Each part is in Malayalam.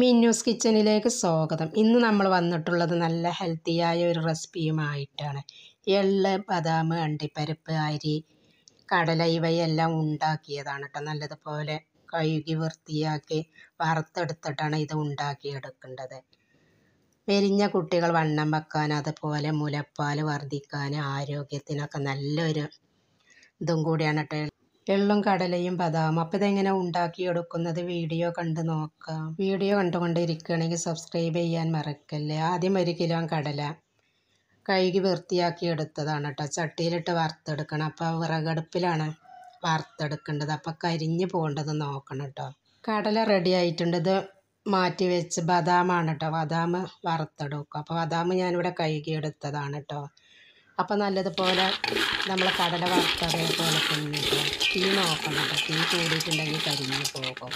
മിന്നൂസ് കിച്ചണിലേക്ക് സ്വാഗതം. ഇന്ന് നമ്മൾ വന്നിട്ടുള്ളത് നല്ല ഹെൽത്തിയായ ഒരു റെസിപ്പിയുമായിട്ടാണ്. എള്ള് ബദാം അണ്ടിപ്പരിപ്പ് അരി കടല ഇവയെല്ലാം ഉണ്ടാക്കിയതാണ് കേട്ടോ. നല്ലതുപോലെ കഴുകി വൃത്തിയാക്കി വറുത്തെടുത്തിട്ടാണ് ഇത് ഉണ്ടാക്കിയെടുക്കേണ്ടത്. മെലിഞ്ഞ കുട്ടികൾ വണ്ണം വെക്കാൻ അതുപോലെ മുലപ്പാൽ വർദ്ധിക്കാൻ ആരോഗ്യത്തിനൊക്കെ നല്ലൊരു ഇതും കൂടിയാണ് കേട്ടോ. എള്ളും കടലയും ബദാം അപ്പോൾ ഇതെങ്ങനെ ഉണ്ടാക്കിയെടുക്കുന്നത് വീഡിയോ കണ്ട് നോക്കാം. വീഡിയോ കണ്ടുകൊണ്ടിരിക്കുകയാണെങ്കിൽ സബ്സ്ക്രൈബ് ചെയ്യാൻ മറക്കല്ലേ? ആദ്യം ഒരു കിലോ കടല കഴുകി വൃത്തിയാക്കി എടുത്തതാണ് കേട്ടോ ചട്ടിയിലിട്ട് വറുത്തെടുക്കണം. അപ്പോൾ വിറകടുപ്പിലാണ് വറുത്തെടുക്കേണ്ടത്. അപ്പോൾ കരിഞ്ഞ് പോകേണ്ടത് നോക്കണം കേട്ടോ കടല റെഡി ആയിട്ടുണ്ട്. ഇത് മാറ്റി വെച്ച് ബദാമാണ് കേട്ടോ ബദാം വറുത്തെടുക്കും. അപ്പോൾ ബദാം ഞാനിവിടെ കഴുകിയെടുത്തതാണ് കേട്ടോ അപ്പോൾ നല്ലതുപോലെ നമ്മൾ കടല വറുത്തതേ പോലെ തന്നെ തീ നോക്കണം തീ കൂടിയിട്ടുണ്ടെങ്കിൽ കരിഞ്ഞു പോകും.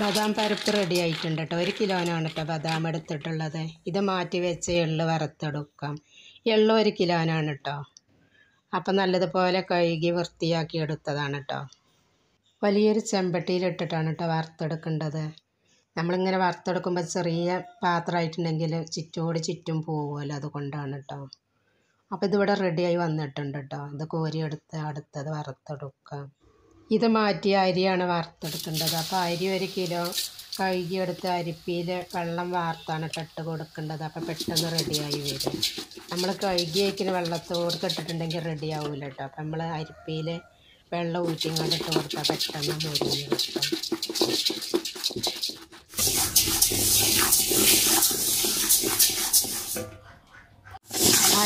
ബദാം പരിപ്പ് റെഡി ആയിട്ടുണ്ട് കേട്ടോ. ഒരു കിലോനാണ് കേട്ടോ ബദാം എടുത്തിട്ടുള്ളത്. ഇത് മാറ്റി വെച്ച് എള്ള് വറുത്തെടുക്കാം. എള്ള് ഒരു കിലോനാണ് കേട്ടോ. അപ്പം നല്ലതുപോലെ കഴുകി വൃത്തിയാക്കി എടുത്തതാണ് കേട്ടോ. വലിയൊരു ചെമ്പട്ടിയിലിട്ടിട്ടാണ് കേട്ടോ വറുത്തെടുക്കേണ്ടത്. നമ്മളിങ്ങനെ വറുത്തെടുക്കുമ്പോൾ ചെറിയ പാത്രമായിട്ടുണ്ടെങ്കിൽ ചുറ്റോട് ചുറ്റും പോകുമല്ലോ അതുകൊണ്ടാണ് കേട്ടോ അപ്പോൾ ഇതിവിടെ റെഡിയായി വന്നിട്ടുണ്ട് കേട്ടോ ഇത് കോരിയെടുത്ത് അടുത്തത് വറുത്തെടുക്കാം ഇത് മാറ്റി അരിയാണ് വറുത്തെടുക്കേണ്ടത്. അപ്പോൾ അരി ഒരു കിലോ കഴുകിയെടുത്ത് അരിപ്പിയിൽ വെള്ളം വാർത്താണ് ഇട്ട് കൊടുക്കേണ്ടത്. അപ്പോൾ പെട്ടെന്ന് റെഡിയായി വരും. നമ്മൾ കഴുകി വയ്ക്കുന്ന വെള്ളത്തോട് ഇട്ടിട്ടുണ്ടെങ്കിൽ റെഡി ആവില്ല കേട്ടോ അപ്പോൾ നമ്മൾ അരിപ്പിയിൽ വെള്ളം ഊറ്റി കൊണ്ടിട്ട് കൊടുത്താൽ പെട്ടെന്ന് മുരിഞ്ഞ്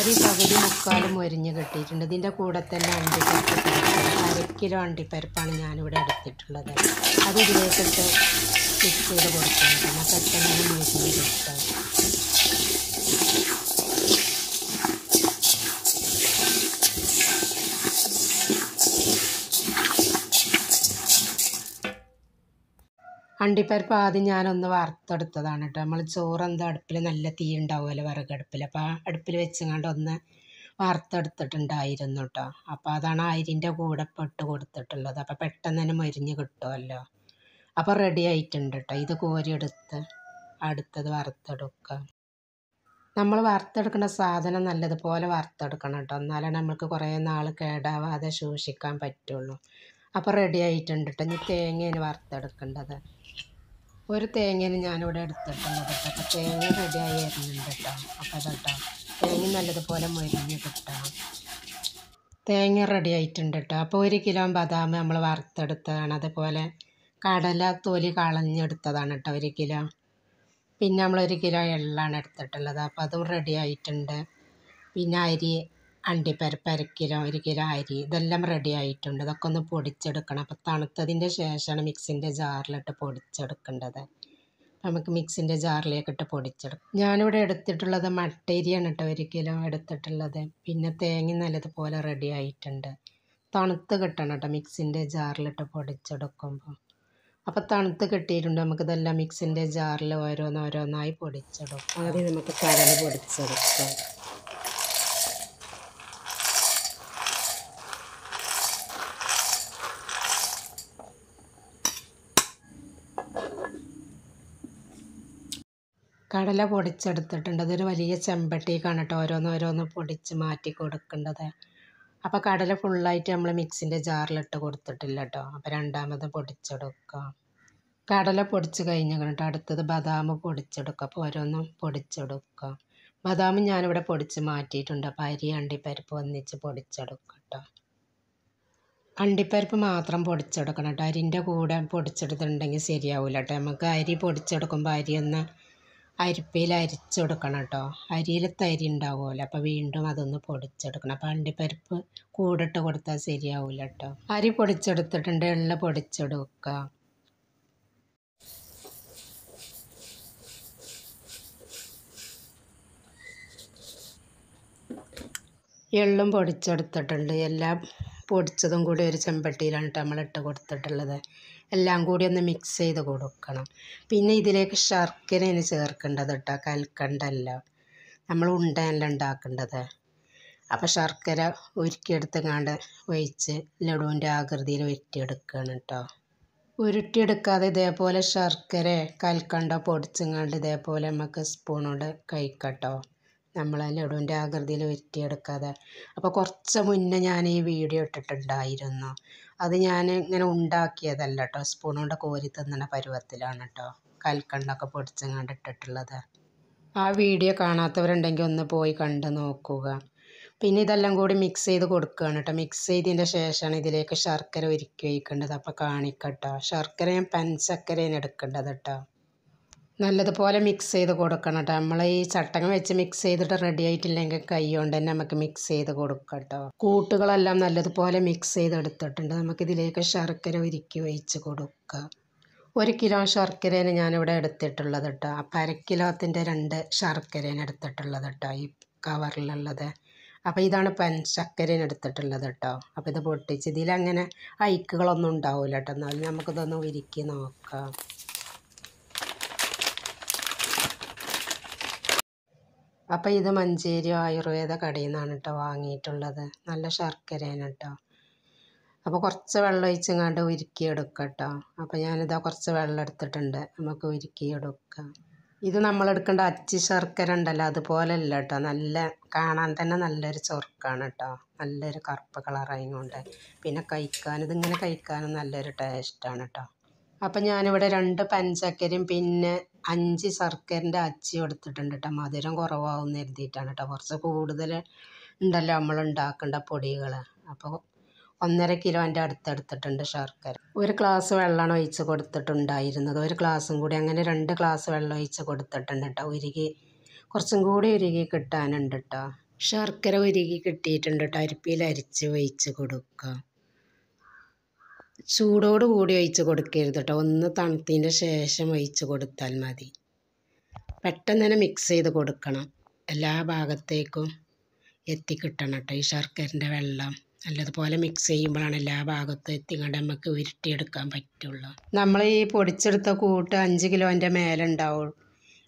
അരി പകുതി മുക്കാലും മൊരിഞ്ഞ് കിട്ടിയിട്ടുണ്ട്. ഇതിന്റെ കൂടെ തന്നെ അണ്ടിപ്പരിപ്പ് അര കിലോ അണ്ടിപ്പരിപ്പാണ് ഞാനിവിടെ എടുത്തിട്ടുള്ളത്. അത് ഇതിലേക്കിട്ട് മിക്സ് ചെയ്ത് കൊടുക്കണം. എന്നാൽ പെട്ടെന്ന് മൊരിഞ്ഞ് കിട്ടും അണ്ടിപ്പരിപ്പ് ആദ്യം ഞാനൊന്ന് വറുത്തെടുത്തതാണ് കേട്ടോ. നമ്മൾ ചോറ് എന്താ അടുപ്പിൽ നല്ല തീ ഉണ്ടാവുമല്ലോ വിറകടുപ്പിൽ അപ്പോൾ ആ അടുപ്പിൽ വെച്ചങ്ങാണ്ട് ഒന്ന് വറുത്തെടുത്തിട്ടുണ്ടായിരുന്നു കേട്ടോ. അപ്പോൾ അതാണ് അരിന്റെ കൂടെ പെട്ട് കൊടുത്തിട്ടുള്ളത്. അപ്പോൾ പെട്ടെന്ന് തന്നെ മരിഞ്ഞ് കിട്ടുമല്ലോ. അപ്പോൾ റെഡി ആയിട്ടുണ്ട് കേട്ടോ. ഇത് കോരിയെടുത്ത് അടുത്തത് വറുത്തെടുക്കുക നമ്മൾ വറുത്തെടുക്കുന്ന സാധനം നല്ലതുപോലെ വറുത്തെടുക്കണം കേട്ടോ. എന്നാലേ നമ്മൾക്ക് കുറേ നാൾ കേടാവാതെ സൂക്ഷിക്കാൻ പറ്റുള്ളൂ. അപ്പോൾ റെഡി ആയിട്ടുണ്ട് കേട്ടോ. ഇനി തേങ്ങയാണ് വറുത്തെടുക്കേണ്ടത്. ഒരു തേങ്ങയാണ് ഞാനിവിടെ എടുത്തിട്ടുള്ളത് കേട്ടോ. അപ്പോൾ തേങ്ങ റെഡിയായി വരുന്നുണ്ട് കേട്ടോ അപ്പോൾ കേട്ടോ. തേങ്ങ നല്ലതുപോലെ മൊരിഞ്ഞ് കിട്ടാം. തേങ്ങ റെഡി ആയിട്ടുണ്ട് കേട്ടോ. അപ്പോൾ ഒരു കിലോ ബദാം നമ്മൾ വറുത്തെടുത്തതാണ്. അതുപോലെ കടല തൊലി കളഞ്ഞെടുത്തതാണ് കേട്ടോ ഒരു കിലോ. പിന്നെ നമ്മൾ നമ്മളൊരു കിലോ എള്ളാണ് എടുത്തിട്ടുള്ളത്. അപ്പോൾ അതും റെഡി ആയിട്ടുണ്ട് പിന്നെ അരി അണ്ടിപ്പരിപ്പ് ഒരു കിലോ അരി ഇതെല്ലാം റെഡി ആയിട്ടുണ്ട്. ഇതൊക്കെ ഒന്ന് പൊടിച്ചെടുക്കണം. അപ്പോൾ തണുത്തതിന്റെ ശേഷമാണ് മിക്സിന്റെ ജാറിലിട്ട് പൊടിച്ചെടുക്കേണ്ടത്. നമുക്ക് മിക്സിന്റെ ജാറിലേക്ക് ഇട്ട് പൊടിച്ചെടുക്കും. ഞാനിവിടെ എടുത്തിട്ടുള്ളത് മട്ടേരിയാണ് കേട്ടോ ഒരു കിലോ എടുത്തിട്ടുള്ളത്. പിന്നെ തേങ്ങ നല്ലതുപോലെ റെഡി ആയിട്ടുണ്ട്. തണുത്ത് കിട്ടണം കേട്ടോ മിക്സിന്റെ ജാറിലിട്ട് പൊടിച്ചെടുക്കുമ്പോൾ അപ്പോൾ തണുത്ത് കിട്ടിയിട്ടുണ്ട്. നമുക്കിതെല്ലാം മിക്സിന്റെ ജാറിൽ ഓരോന്നോരോന്നായി പൊടിച്ചെടുക്കും. ആദ്യം നമുക്ക് കടൽ പൊടിച്ചെടുക്കാം. കടല പൊടിച്ചെടുത്തിട്ടുണ്ട്. അതൊരു വലിയ ചെമ്പട്ടിക്കാണ് കേട്ടോ ഓരോന്നോരോന്ന് പൊടിച്ച് മാറ്റി കൊടുക്കേണ്ടത്. അപ്പോൾ കടല ഫുള്ളായിട്ട് നമ്മൾ മിക്സിന്റെ ജാറിലിട്ട് കൊടുത്തിട്ടില്ല കേട്ടോ അപ്പോൾ രണ്ടാമത് പൊടിച്ചെടുക്കാം. കടല പൊടിച്ച് കഴിഞ്ഞ് കേട്ടോ അടുത്തത് ബദാം പൊടിച്ചെടുക്കുക അപ്പോൾ ഓരോന്നും പൊടിച്ചെടുക്കുക ബദാം ഞാനിവിടെ പൊടിച്ച് മാറ്റിയിട്ടുണ്ട്. അപ്പോൾ അരി അണ്ടിപ്പരിപ്പ് ഒന്നിച്ച് പൊടിച്ചെടുക്കുക കേട്ടോ അണ്ടിപ്പരിപ്പ് മാത്രം പൊടിച്ചെടുക്കണം കേട്ടോ അരിന്റെ കൂടെ പൊടിച്ചെടുത്തിട്ടുണ്ടെങ്കിൽ ശരിയാവില്ല കേട്ടോ നമുക്ക് അരി പൊടിച്ചെടുക്കുമ്പോൾ അരി ഒന്ന് അരിപ്പയിൽ അരിച്ചെടുക്കണം കേട്ടോ. അരിയിൽ തരി ഉണ്ടാവുമല്ലോ. അപ്പോൾ വീണ്ടും അതൊന്ന് പൊടിച്ചെടുക്കണം. അപ്പോൾ അണ്ടിപ്പരിപ്പ് കൂടിട്ട് കൊടുത്താൽ ശരിയാവില്ല കേട്ടോ. അരി പൊടിച്ചെടുത്തിട്ടുണ്ട്. എള്ള പൊടിച്ചെടുക്കുക. എള്ളും പൊടിച്ചെടുത്തിട്ടുണ്ട്. എല്ലാം പൊടിച്ചതും കൂടി ഒരു ചെമ്പട്ടിയിലാണ് നമ്മൾ ഇട്ട് കൊടുത്തിട്ടുള്ളത്. എല്ലാം കൂടി ഒന്ന് മിക്സ് ചെയ്ത് കൊടുക്കണം. പിന്നെ ഇതിലേക്ക് ശർക്കരയാണ് ചേർക്കേണ്ടത് കേട്ടോ കൽക്കണ്ടല്ല. നമ്മൾ ഉണ്ടയല്ല ഉണ്ടാക്കേണ്ടത്. അപ്പോൾ ശർക്കര ഉരുക്കിയെടുത്തങ്ങാണ്ട് ഒഴിച്ച് ലഡുവിന്റെ ആകൃതിയിൽ ഉരുട്ടിയെടുക്കുകയാണ് കേട്ടോ ഉരുട്ടിയെടുക്കാതെ ഇതേപോലെ ശർക്കര കൽക്കണ്ട പൊടിച്ചങ്ങാണ്ട് ഇതേപോലെ നമുക്ക് സ്പൂണോട് കഴിക്കട്ടോ. നമ്മൾ ലഡുവിന്റെ ആകൃതിയിൽ വെട്ടിയെടുക്കാതെ. അപ്പോൾ കുറച്ച് മുന്നേ ഞാൻ ഈ വീഡിയോ ഇട്ടിട്ടുണ്ടായിരുന്നു. അത് ഞാൻ ഇങ്ങനെ ഉണ്ടാക്കിയതല്ല കേട്ടോ. സ്പൂൺ കൊണ്ട് കോരി തിന്നണ പരുവത്തിലാണ് കേട്ടോ. കൽക്കണ്ടൊക്കെ പൊടിച്ചങ്ങാണ്ട് ഇട്ടിട്ടുള്ളത്. ആ വീഡിയോ കാണാത്തവരുണ്ടെങ്കിൽ ഒന്ന് പോയി കണ്ട് നോക്കുക. പിന്നെ ഇതെല്ലാം കൂടി മിക്സ് ചെയ്ത് കൊടുക്കുകയാണ് കേട്ടോ. മിക്സ് ചെയ്തതിന്റെ ശേഷമാണ് ഇതിലേക്ക് ശർക്കര ഉരുക്കി വയ്ക്കേണ്ടത് അപ്പോൾ കാണിക്കട്ടോ ശർക്കര ഞാൻ പഞ്ചശർക്കരയാണ് എടുക്കേണ്ടത് കേട്ടോ. നല്ലതുപോലെ മിക്സ് ചെയ്ത് കൊടുക്കണം കേട്ടോ നമ്മൾ ഈ ചട്ടങ്ങ വെച്ച് മിക്സ് ചെയ്തിട്ട് റെഡി ആയിട്ടില്ലെങ്കിൽ കൈ കൊണ്ട് തന്നെ നമുക്ക് മിക്സ് ചെയ്ത് കൊടുക്കാം കേട്ടോ കൂട്ടുകളെല്ലാം നല്ലതുപോലെ മിക്സ് ചെയ്ത് ചെയ്തെടുത്തിട്ടുണ്ട്. നമുക്കിതിലേക്ക് ശർക്കര ഒരുക്കി വെച്ച് കൊടുക്കുക ഒരു കിലോ ശർക്കരയാണ് ഞാനിവിടെ എടുത്തിട്ടുള്ളത് കേട്ടോ അപ്പം അര കിലോത്തിന്റെ രണ്ട് ശർക്കരയാണ് എടുത്തിട്ടുള്ളത് കേട്ടോ ഈ കവറിലുള്ളത് അപ്പോൾ ഇതാണ് പഞ്ചശർക്കരയാണ് എടുത്തിട്ടുള്ളത് കേട്ടോ അപ്പോൾ ഇത് പൊട്ടിച്ച് ഇതിലങ്ങനെ ഐക്കുകളൊന്നും ഉണ്ടാവില്ല കേട്ടോ എന്നാലും നമുക്കിതൊന്ന് ഉരുക്കി നോക്കാം. അപ്പോൾ ഇത് മഞ്ചേരി ആയുർവേദ കടയിൽ നിന്നാണ് കേട്ടോ വാങ്ങിയിട്ടുള്ളത്. നല്ല ശർക്കരയാണ് കേട്ടോ അപ്പോൾ കുറച്ച് വെള്ളം ഒഴിച്ചങ്ങാണ്ട് ഉരുക്കി കേട്ടോ അപ്പോൾ ഞാനിതാ കുറച്ച് വെള്ളം എടുത്തിട്ടുണ്ട്. നമുക്ക് ഉരുക്കി ഉരുക്കിയെടുക്കാം. ഇത് നമ്മൾ എടുക്കേണ്ട അച്ചി ശർക്കര ഉണ്ടല്ലോ അതുപോലെയല്ല കേട്ടോ നല്ല കാണാൻ തന്നെ നല്ലൊരു ചൊറുക്കാണ് കേട്ടോ നല്ലൊരു കറുപ്പ് കളറായതുകൊണ്ട്. പിന്നെ കഴിക്കാൻ ഇതിങ്ങനെ കഴിക്കാനും നല്ലൊരു ടേസ്റ്റാണ് കേട്ടോ അപ്പം ഞാനിവിടെ രണ്ട് പഞ്ചക്കരയും പിന്നെ അഞ്ച് ശർക്കരന്റെ അച്ചി എടുത്തിട്ടുണ്ട് കേട്ടോ മധുരം കുറവാകും കരുതിയിട്ടാണ് കേട്ടോ കുറച്ച് കൂടുതൽ ഉണ്ടല്ലോ നമ്മൾ ഉണ്ടാക്കേണ്ട പൊടികൾ. അപ്പോൾ ഒന്നര കിലോന്റെ അടുത്തെടുത്തിട്ടുണ്ട് ശർക്കര. ഒരു ഗ്ലാസ് വെള്ളമാണ് ഒഴിച്ച് കൊടുത്തിട്ടുണ്ടായിരുന്നത്. ഒരു ഗ്ലാസും കൂടി അങ്ങനെ രണ്ട് ഗ്ലാസ് വെള്ളം ഒഴിച്ച് കൊടുത്തിട്ടുണ്ട് കേട്ടോ ഉരുകി കുറച്ചും കൂടി ഉരുകി കിട്ടാനുണ്ട് കേട്ടോ ശർക്കര ഉരുകി കിട്ടിയിട്ടുണ്ട് കേട്ടോ അരിപ്പിയിൽ അരിച്ച് ഒഴിച്ച് കൊടുക്കുക ചൂടോട് കൂടി ഒഴിച്ച് കൊടുക്കരുത് കേട്ടോ ഒന്ന് തണുത്തതിന്റെ ശേഷം ഒഴിച്ച് കൊടുത്താൽ മതി. പെട്ടെന്ന് തന്നെ മിക്സ് ചെയ്ത് കൊടുക്കണം. എല്ലാ ഭാഗത്തേക്കും എത്തിക്കിട്ടണം കേട്ടോ ഈ ശർക്കരന്റെ വെള്ളം നല്ലതുപോലെ മിക്സ് ചെയ്യുമ്പോഴാണ് എല്ലാ ഭാഗത്തും എത്തിക്കൊണ്ട് നമുക്ക് ഉരുട്ടിയെടുക്കാൻ പറ്റുള്ളൂ. നമ്മൾ ഈ പൊടിച്ചെടുത്ത കൂട്ട് അഞ്ച് കിലോന്റെ മേലെ ഉണ്ടാവും.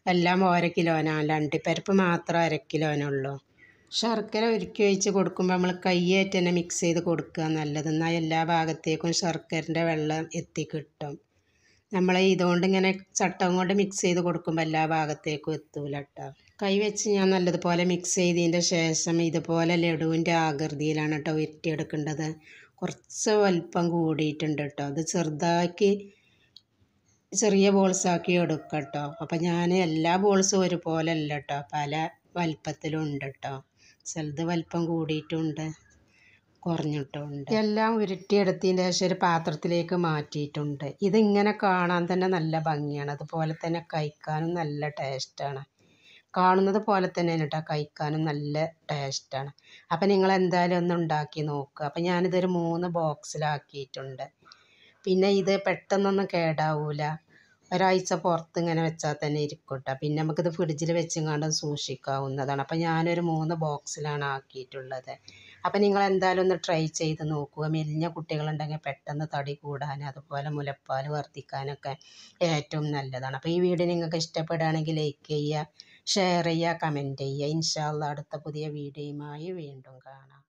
എല്ലാം ഓരോ കിലോനാണ് അണ്ടിപ്പരിപ്പ് മാത്രം അര കിലോനുള്ളൂ ശർക്കര ഉരുക്കി ഒഴിച്ച് കൊടുക്കുമ്പോൾ നമ്മൾ കയ്യേറ്റ് തന്നെ മിക്സ് ചെയ്ത് കൊടുക്കുക നല്ലത്. എന്നാൽ എല്ലാ ഭാഗത്തേക്കും ശർക്കരന്റെ വെള്ളം എത്തിക്കിട്ടും നമ്മൾ ഇതുകൊണ്ട് ഇങ്ങനെ ചട്ടം കൊണ്ട് മിക്സ് ചെയ്ത് കൊടുക്കുമ്പോൾ എല്ലാ ഭാഗത്തേക്കും എത്തൂല കേട്ടോ കൈ വെച്ച് ഞാൻ നല്ലതുപോലെ മിക്സ് ചെയ്തതിന്റെ ശേഷം ഇതുപോലെ ലഡുവിന്റെ ആകൃതിയിലാണ് കേട്ടോ ഉരുട്ടിയെടുക്കേണ്ടത്. കുറച്ച് വലിപ്പം കൂടിയിട്ടുണ്ട് കേട്ടോ അത് ചെറുതാക്കി ചെറിയ ബോൾസാക്കി എടുക്കാം കേട്ടോ അപ്പം ഞാൻ എല്ലാ ബോൾസും ഒരുപോലെ അല്ല കേട്ടോ പല വലിപ്പത്തിലും ഉണ്ട് കേട്ടോ ചിലത് വലിപ്പം കൂടിയിട്ടുണ്ട്. കുറഞ്ഞിട്ടുണ്ട് എല്ലാം ഉരുട്ടിയെടുത്തതിന്റെ ശേഷം ഒരു പാത്രത്തിലേക്ക് മാറ്റിയിട്ടുണ്ട്. ഇതിങ്ങനെ കാണാൻ തന്നെ നല്ല ഭംഗിയാണ്. അതുപോലെ തന്നെ കഴിക്കാനും നല്ല ടേസ്റ്റാണ്. കാണുന്നത് പോലെ തന്നെ കേട്ടോ കഴിക്കാനും നല്ല ടേസ്റ്റാണ്. അപ്പം നിങ്ങൾ എന്തായാലും ഒന്ന് ഉണ്ടാക്കി നോക്കുക അപ്പം ഞാനിതൊരു മൂന്ന് ബോക്സിലാക്കിയിട്ടുണ്ട് പിന്നെ ഇത് പെട്ടെന്നൊന്നും കേടാവൂല. ഒരാഴ്ച പുറത്ത് ഇങ്ങനെ വെച്ചാൽ തന്നെ ഇരിക്കട്ടെ. പിന്നെ നമുക്കിത് ഫ്രിഡ്ജിൽ വെച്ചെങ്ങാണ്ട് സൂക്ഷിക്കാവുന്നതാണ്. അപ്പം ഞാനൊരു മൂന്ന് ബോക്സിലാണ് ആക്കിയിട്ടുള്ളത്. അപ്പം നിങ്ങൾ എന്തായാലും ഒന്ന് ട്രൈ ചെയ്ത് നോക്കുക. മെലിഞ്ഞ കുട്ടികളുണ്ടെങ്കിൽ പെട്ടെന്ന് തടി കൂടാൻ അതുപോലെ മുലപ്പാൽ വർദ്ധിക്കാനൊക്കെ ഏറ്റവും നല്ലതാണ്. അപ്പോൾ ഈ വീഡിയോ നിങ്ങൾക്ക് ഇഷ്ടപ്പെടുകയാണെങ്കിൽ ലൈക്ക് ചെയ്യുക ഷെയർ ചെയ്യുക കമന്റ് ചെയ്യുക. ഇൻഷാല്ല അടുത്ത പുതിയ വീഡിയോയുമായി വീണ്ടും കാണാം.